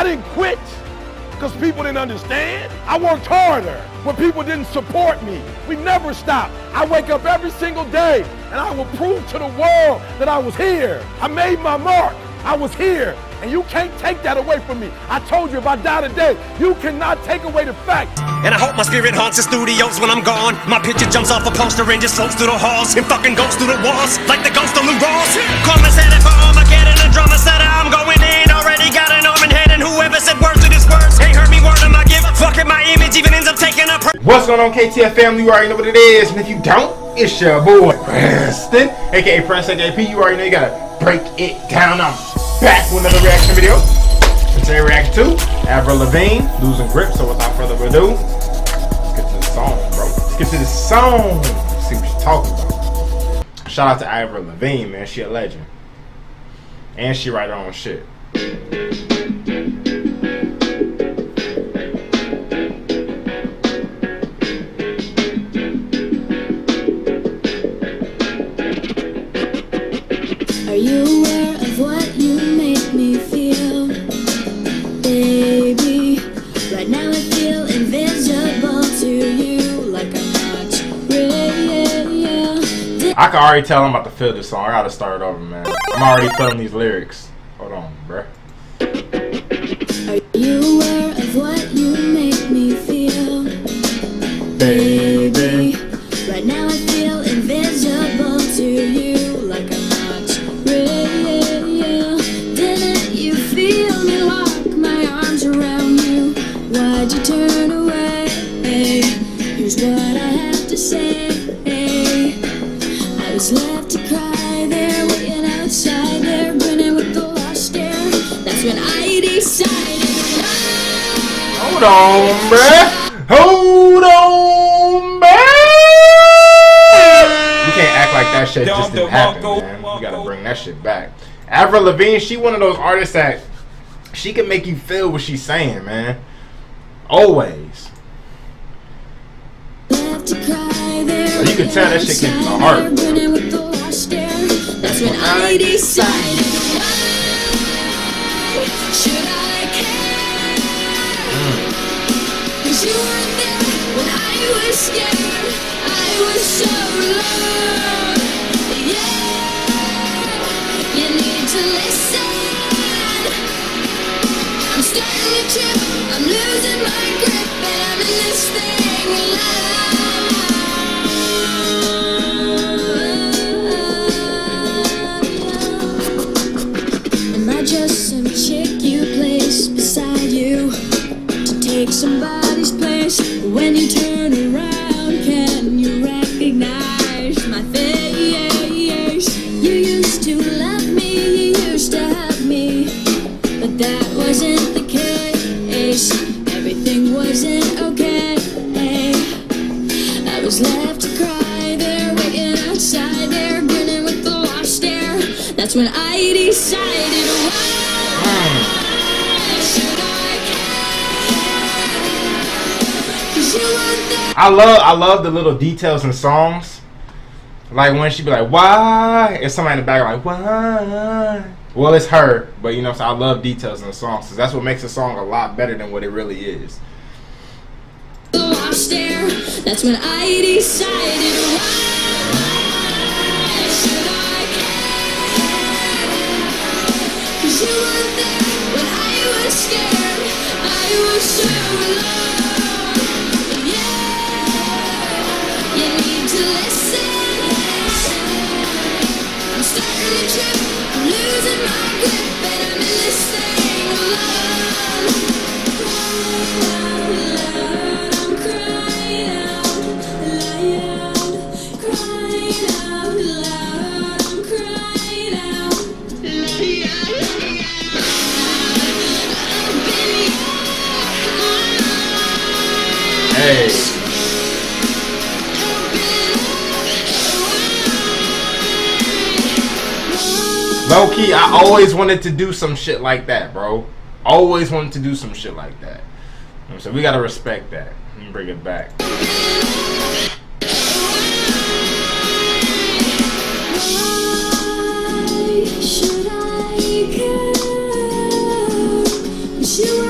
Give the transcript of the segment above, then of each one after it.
I didn't quit because people didn't understand. I worked harder when people didn't support me. We never stop. I wake up every single day and I will prove to the world that I was here. I made my mark. I was here. And you can't take that away from me. I told you if I die today, you cannot take away the fact. And I hope my spirit haunts the studios when I'm gone. My picture jumps off a poster and just floats through the halls and fucking goes through the walls like the ghost of Lou Ross. Call What's going on, KTF family? You already know what it is. And if you don't, it's your boy, Preston, aka Prince AJP. You already know you gotta break it down. I'm back with another reaction video. Today, react to Avril Lavigne, Losing Grip. So, without further ado, let's get to the song, bro. Let's get to the song. See what she's talking about. Shout out to Avril Lavigne, man. She a legend. And she write her own shit. I can already tell I'm about to feel this song. I gotta start over, man. I'm already feeling these lyrics. Hold on, bruh. Are you aware of what you make me feel? Baby, Hold on, bruh. Hold on, bruh. You can't act like that shit just didn't happen, man. You gotta bring that shit back. Avril Lavigne, she one of those artists that she can make you feel what she's saying, man. Always. There, You can tell that shit came from the heart. That's when I decided. You weren't there when I was scared. I was so alone. Yeah, you need to listen. I'm starting to trip. I'm losing my grip, and I'm in this thing take somebody's place? When you turn around, can you recognize my face? You used to love me, you used to have me, but that wasn't the case. Everything wasn't okay. I was left to cry there, waiting outside there, grinning with the lost stare. That's when I decided. Why I love I love the little details in songs. Like when she be like, why? It's somebody in the back like, why? Well, it's her, but you know, so I love details in the songs because that's what makes a song a lot better than what it really is. stare. That's when I decided why Hey, low key, I always wanted to do some shit like that, bro. Always wanted to do some shit like that. So we gotta respect that and bring it back. Should I you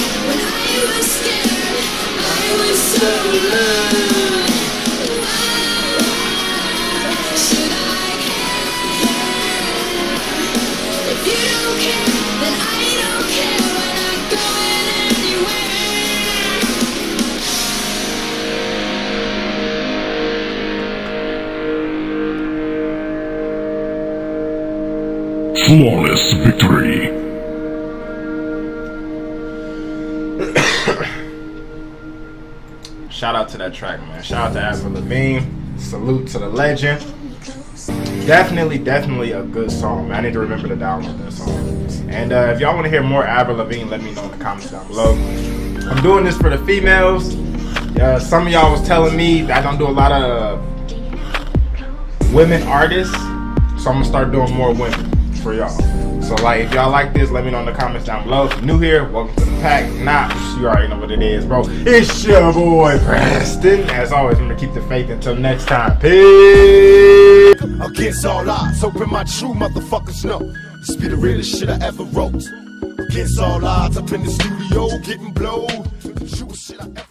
Flawless victory. Shout out to that track, man. Shout out to Avril Lavigne. Salute to the legend. Definitely, definitely a good song, man. I need to remember to download that song. And uh, if y'all want to hear more Avril Lavigne, let me know in the comments down below. I'm doing this for the females. Uh, some of y'all was telling me I don't do a lot of women artists, so I'm gonna start doing more women for y'all. So like, if y'all like this, let me know in the comments down below. If you're new here, welcome to the pack. Nah, you already know what it is, bro. It's your boy Preston. As always, I'm gonna keep the faith until next time. Peace. Against all odds, hoping my true motherfuckers know. This be the realest shit I ever wrote. Against all odds, up in the studio, getting blowed. The shit I ever